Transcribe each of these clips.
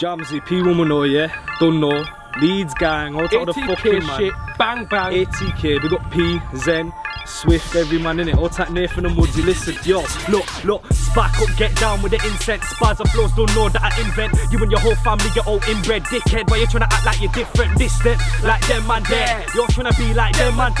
ဂျာမစီဖီဝမနိုရဲ့တုံနော Leeds gang, all type of the ATK fucking man. shit, bang bang. ATK, we got P, Zen, Swift, every man in it. All type Nathan and Woodsy, listen, yo, look, look, spark up, get down with the incense. Spars and flows, don't know that I invent. You and your whole family, you're all inbred, dickhead. Why you trying to act like you're different, distant, like them man there? You're trying to be like them man.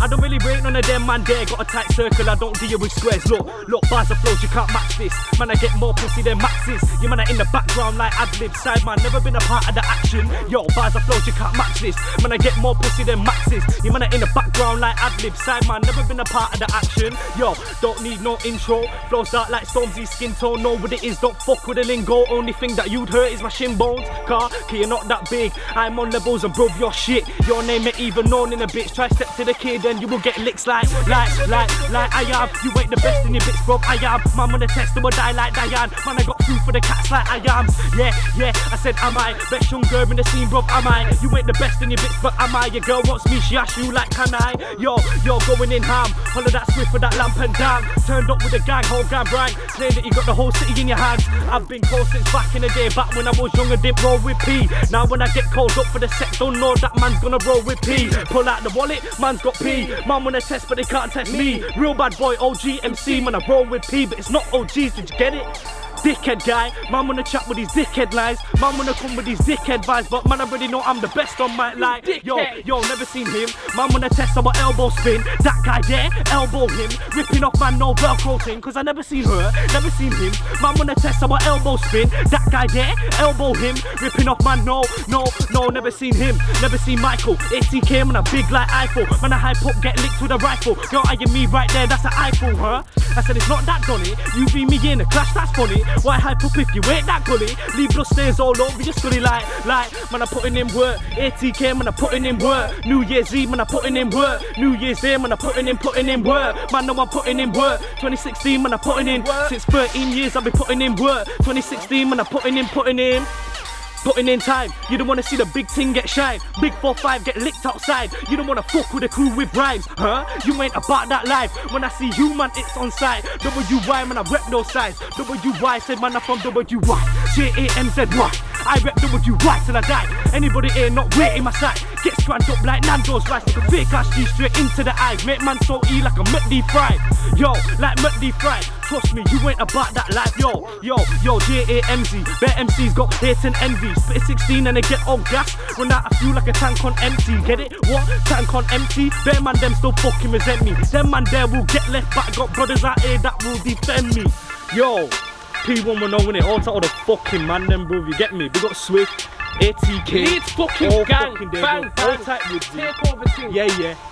I don't really rate none of them man there. Got a tight circle, I don't deal with squares. Look, look, bars and flows, you can't match this. Man, I get more pussy than maxes. You man are in the background like ad-lib side man, never been a part of the action. Yo, bars and flows, you can't match this. Man, I get more pussy than maxes. You man are in the background like ad-lib side man, never been a part of the action. Yo, don't need no intro. Flows dark like Stormzy skin tone. Know what it is, don't fuck with the lingo. Only thing that you'd hurt is my shin bones. Car, cause you're not that big. I'm on levels and bruv your shit. Your name ain't even known in a bitch. Try step to the kid and you will get licks like, like, like, like I am. You ain't the best in your bitch, bruv. I am. Man, on the test, will die like Diane. Man, I got food for the cats like I am. Yeah, yeah, I said, am I? Best young girl in the scene, bruv, am I? You ain't the best in your bits, but am I? Your girl wants me, she asks you like, can I? Yo, yo, going in ham. Follow that swift for that lamp and down. Turned up with a gang, whole gang brang. Claim that you got the whole city in your hands. I've been cold since back in the day, back when I was younger, didn't roll with P. Now when I get called up for the set, don't know that man's gonna roll with P. Pull out the wallet, man's got P. Man wanna test, but they can't test me. Real bad boy, OG MC, man, I roll with P, but it's not OGs, did you get it? Dickhead guy, man wanna chat with these dickhead lines, man wanna come with these dickhead vibes, but man already know I'm the best on my line. Yo, yo, never seen him. Man wanna test our elbow spin. That guy there, elbow him, ripping off man no velcro thing, cause I never seen her, never seen him. Man wanna test our elbow spin. That guy there, elbow him, ripping off man no, no, no, never seen him, never seen Michael. ATK man a big like Eiffel, man a hype up, get licked with a rifle. Yo, eyeing me right there, that's an Eiffel, huh? I said it's not that Donny, you be me in a clash, that's funny. Why hype up if you ain't that gully? Leave blood stains all over your scully like, like, man, I'm putting in work. ATK, man, I'm putting in work. New Year's Eve, man, I'm putting in work. New Year's Day, man, I'm putting in, putting in work. Man, know I'm putting in work. 2016, man, I'm putting in. Since 13 years, I've been putting in work. 2016, man, I'm putting in, putting in. Putting in time, you don't wanna see the big thing get shine. Big 4-5 get licked outside. You don't wanna fuck with the crew with rhymes, huh? You ain't about that life. When I see you, man, it's on side. WY, man, I rep no sides. WY said, man, I'm from WY. J-A-M-Z-Y. I rep WY till I die. Anybody here not waiting my side. Get scrunched up like Nando's rice. Like a fake ass G straight into the eyes. Make man so E like a McD fried. Yo, like McD fried. Trust me, you ain't about that life. Yo, yo, yo, J-A-M-Z. Bear MC's got hate and envy. Spit 16 and they get all gas. Run out of fuel like a tank on empty. Get it? What? Tank on empty? Bear man, them still fucking resent me. Them man there will get left back. Got brothers out here that will defend me. Yo, P1 will know it. All to all the fucking man, them, bro. You get me? We got Swift, ATK. Leeds fucking all gang, fucking day, bang, bro. All bang. tight with Take over team. Yeah, yeah.